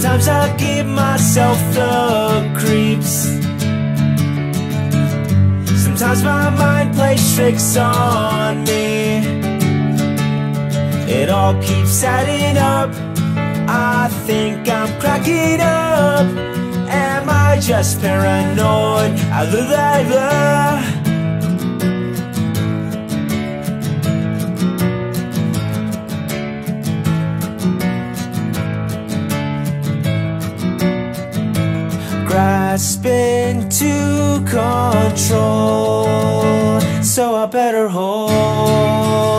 Sometimes I give myself the creeps. Sometimes my mind plays tricks on me. It all keeps adding up. I think I'm cracking up. Am I just paranoid? I look like that grasping to control. So I better hold